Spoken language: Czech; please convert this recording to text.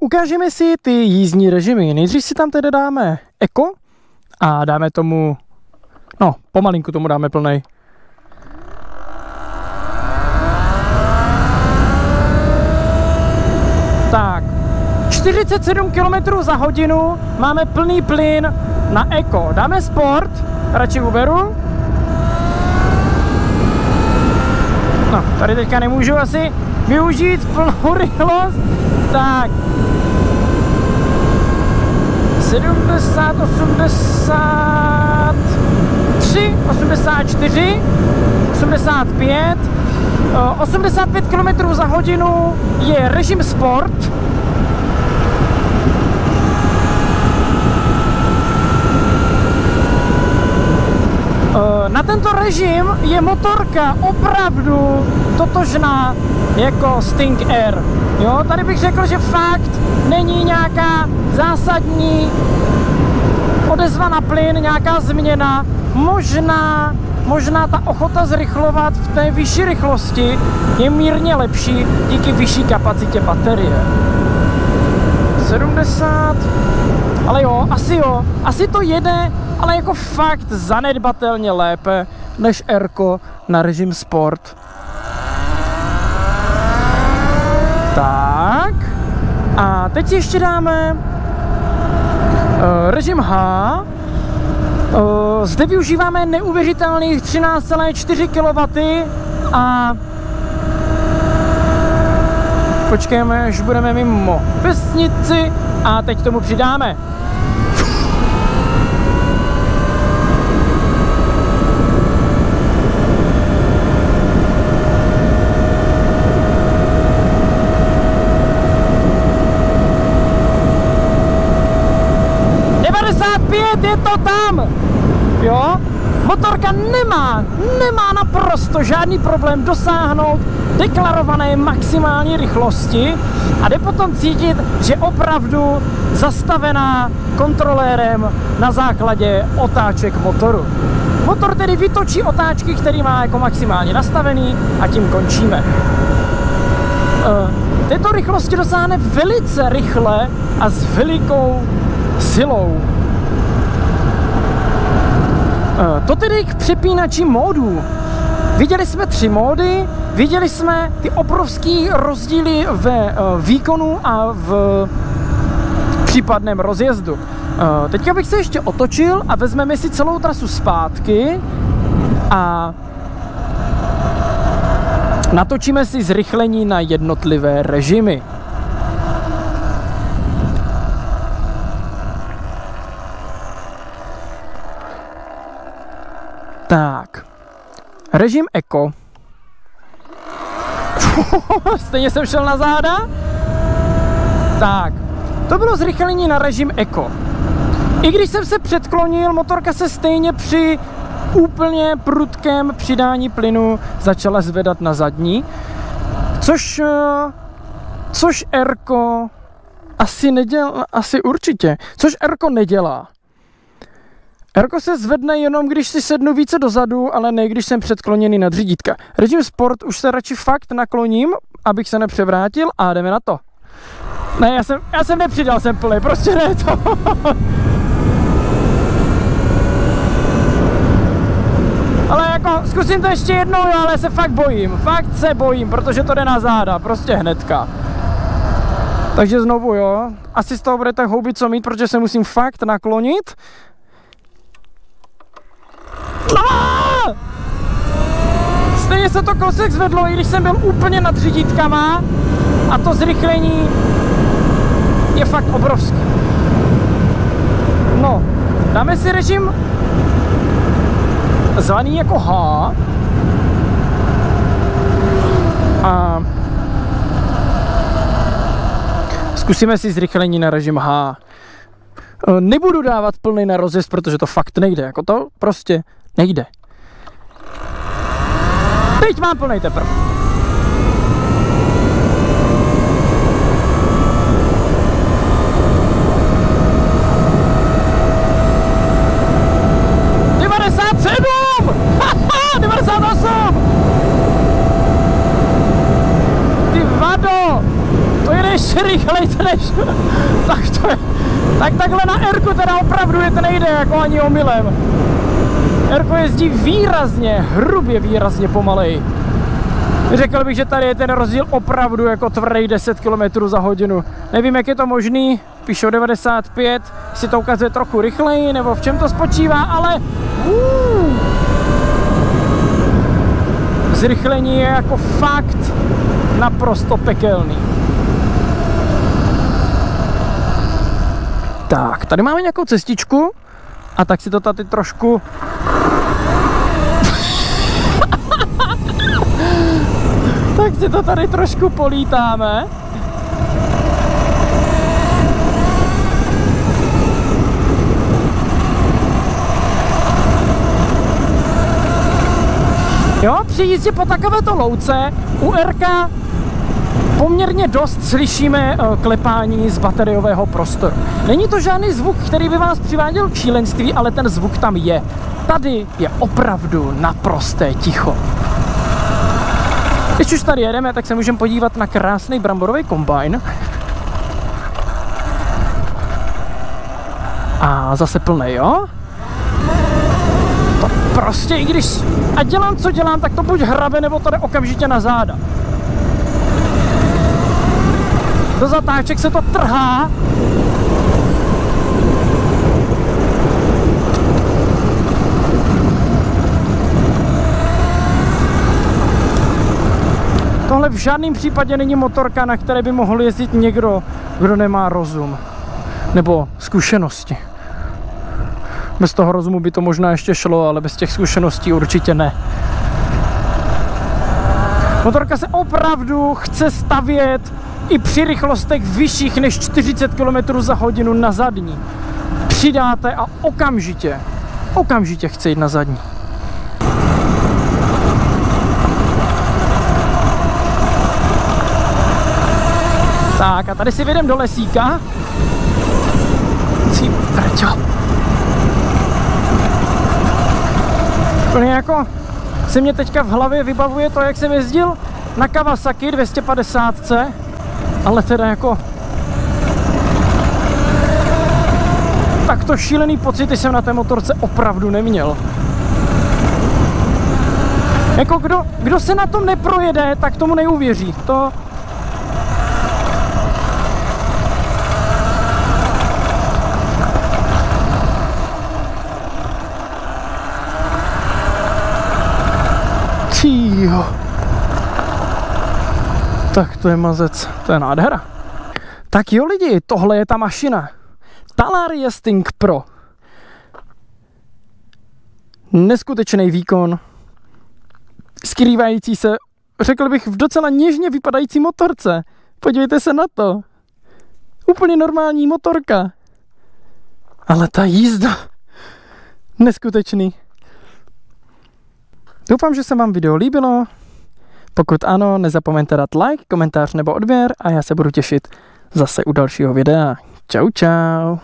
Ukážeme si ty jízdní režimy. Nejdřív si tam tedy dáme Eco a dáme tomu, no pomalinku tomu dáme plnej. Tak, 47 km za hodinu máme plný plyn na Eco. Dáme sport, radši uberu. No, tady teďka nemůžu asi využít plnou rychlost. Tak. 70, 83, 84, 85, 85 km za hodinu je režim sport. Na tento režim je motorka opravdu totožná jako Sting Air. Jo, tady bych řekl, že fakt není nějaká zásadní odezva na plyn, nějaká změna. Možná, možná ta ochota zrychlovat v té vyšší rychlosti je mírně lepší díky vyšší kapacitě baterie. 70, ale jo, asi jo, asi to jede, ale jako fakt zanedbatelně lépe než Erko na režim Sport. Tak. A teď si ještě dáme uh, režim H. Uh, zde využíváme neuvěřitelných 13,4 kW a počkejme, až budeme mimo vesnici a teď tomu přidáme 95 je to tam! Jo? Motorka nemá, nemá naprosto žádný problém dosáhnout deklarované maximální rychlosti a jde potom cítit, že opravdu zastavená kontrolérem na základě otáček motoru. Motor tedy vytočí otáčky, který má jako maximálně nastavený a tím končíme. E, této rychlosti dosáhne velice rychle a s velikou silou. Eh, to tedy k přepínači módů. Viděli jsme tři módy, viděli jsme ty obrovské rozdíly ve eh, výkonu a v případném rozjezdu. Eh, teďka bych se ještě otočil a vezmeme si celou trasu zpátky a natočíme si zrychlení na jednotlivé režimy. Tak. Režim Eko. Stejně jsem šel na záda. Tak. To bylo zrychlení na režim Eko. I když jsem se předklonil, motorka se stejně při úplně prudkém přidání plynu začala zvedat na zadní, což, eh, což Erko asi nedělá, asi určitě, což Erko nedělá. Erko se zvedne jenom, když si sednu více dozadu, ale ne když jsem předkloněný nad řídítka. Režim Sport už se radši fakt nakloním, abych se nepřevrátil a jdeme na to. Ne, já jsem, já jsem nepřidal, jsem plný, prostě ne to. ale jako zkusím to ještě jednou, ale se fakt bojím. Fakt se bojím, protože to jde na záda, prostě hnedka. Takže znovu jo, asi z toho bude tak houby co mít, protože se musím fakt naklonit Stejně se to kousek zvedlo, i když jsem byl úplně nad řídítkama a to zrychlení je fakt obrovské. No, dáme si režim zvaný jako H a zkusíme si zrychlení na režim H. Nebudu dávat plný na rozjezd, protože to fakt nejde. Jako to prostě Nejde. Teď mám plný tepr. Ty vado! To jede ještě rychlejce než... tak to je... Tak takhle na Erku teda opravdu je to nejde jako ani omylem. Erko jezdí výrazně, hrubě výrazně pomalej. Řekl bych, že tady je ten rozdíl opravdu jako tvrdý 10 km za hodinu. Nevím, jak je to možný, píšou 95, si to ukazuje trochu rychleji, nebo v čem to spočívá, ale zrychlení je jako fakt naprosto pekelný. Tak, tady máme nějakou cestičku a tak si to tady trošku tak si to tady trošku polítáme. Jo, při jízdě po takovéto louce u RK poměrně dost slyšíme eh, klepání z bateriového prostoru. Není to žádný zvuk, který by vás přiváděl k šílenství, ale ten zvuk tam je. Tady je opravdu naprosté ticho. Když už tady jedeme, tak se můžeme podívat na krásný bramborový kombajn. A zase plný, jo? To prostě, i když a dělám, co dělám, tak to buď hrabe, nebo to jde okamžitě na záda. Do zatáček se to trhá. Tohle v žádném případě není motorka, na které by mohl jezdit někdo, kdo nemá rozum nebo zkušenosti. Bez toho rozumu by to možná ještě šlo, ale bez těch zkušeností určitě ne. Motorka se opravdu chce stavět i při rychlostech vyšších než 40 km za hodinu na zadní. Přidáte a okamžitě, okamžitě chce jít na zadní. Tak a tady si vyjdem do lesíka. Prťo. Úplně jako se mě teďka v hlavě vybavuje to, jak jsem jezdil na Kawasaki 250 ale teda jako takto šílený pocity jsem na té motorce opravdu neměl. Jako kdo, kdo se na tom neprojede, tak tomu neuvěří. To, Tího. Tak to je mazec, to je nádhera. Tak jo lidi, tohle je ta mašina. Talaria Sting Pro. Neskutečný výkon, skrývající se, řekl bych, v docela něžně vypadající motorce. Podívejte se na to. Úplně normální motorka. Ale ta jízda, neskutečný. Doufám, že se vám video líbilo. Pokud ano, nezapomeňte dát like, komentář nebo odběr a já se budu těšit zase u dalšího videa. Čau čau!